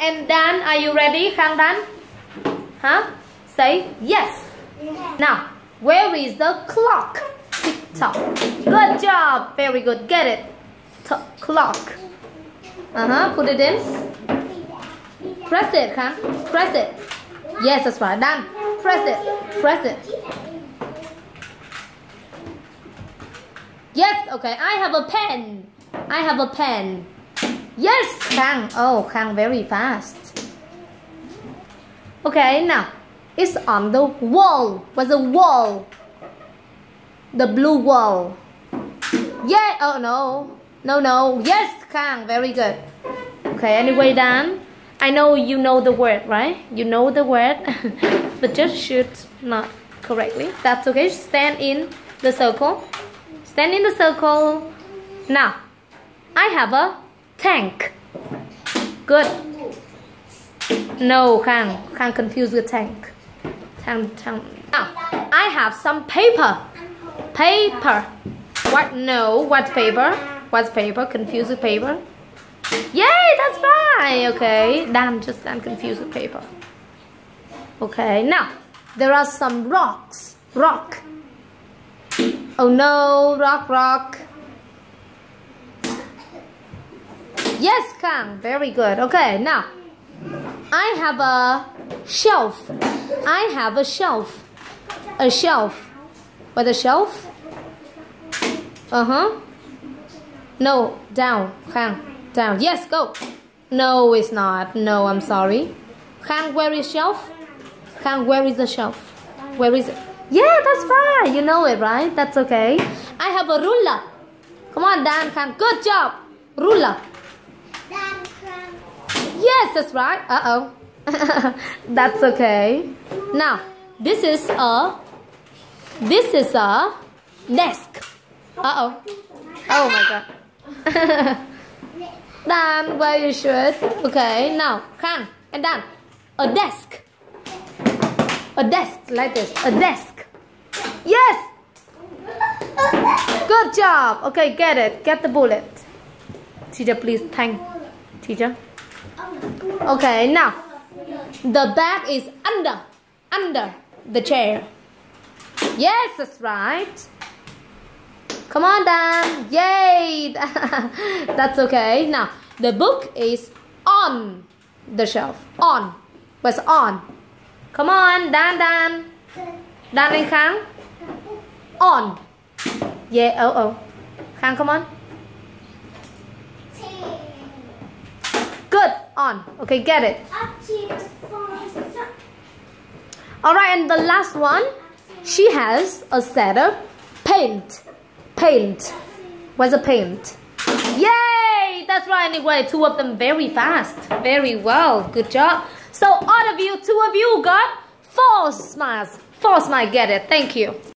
and Dan, are you ready? Khang Dan? Huh? Say yes. Now, where is the clock? Tick tock. Good job. Very good. Get it. T clock. Uh huh. Put it in. Press it, Khang. Press it. Yes, that's right. Done. Press it. Press it. Yes. Okay. I have a pen. I have a pen. Yes, Khang. Oh, Khang very fast. Okay, now it's on the wall. What's the wall? The blue wall. Yeah. Oh no. No, no. Yes, Khang. Very good. Okay. Anyway, Dan. I know you know the word, right? You know the word, but just shoot not correctly. That's okay. Stand in the circle. Stand in the circle. Now, I have a tank. Good. No, Khang. Khang confused with tank. Tank, tank. Now, I have some paper. Paper. What? No. What paper? What's paper? Confused with paper? Yay, that's fine. Okay, Dan just I'm confused with paper. Okay, now there are some rocks. Rock. Oh no, rock, rock. Yes, Khang, very good. Okay, now I have a shelf. I have a shelf. A shelf. What a shelf? Uh huh. No, down, Khang. Down. Yes, go. No, it's not. No, I'm sorry. Khang, where is shelf? Khang, where is the shelf? Where is it? Yeah, that's fine. You know it, right? That's okay. I have a ruler. Come on, Dan Khang. Good job. Ruler. Yes, that's right. Uh-oh. that's okay. Now, this is a this is a desk. Uh-oh. Oh my god. Dan, where you should. Okay, now, come and Dan. A desk. A desk like this. A desk. Yes! Good job. Okay, get it. Get the bullet. Teacher, please thank teacher. Okay, now. The bag is under. Under the chair. Yes, that's right. Come on, Dan. Yay. That's okay. Now, the book is on the shelf. On. What's on? Come on, Dan, Dan. Dan and Khang. On. Yeah, oh, oh. Khang, come on. Good. On. Okay, get it. Alright, and the last one. She has a set of paint paint. What's a paint? Yay! That's right. Anyway, two of them very fast. Very well. Good job. So all of you, two of you got four smiles. Four smiles. Get it. Thank you.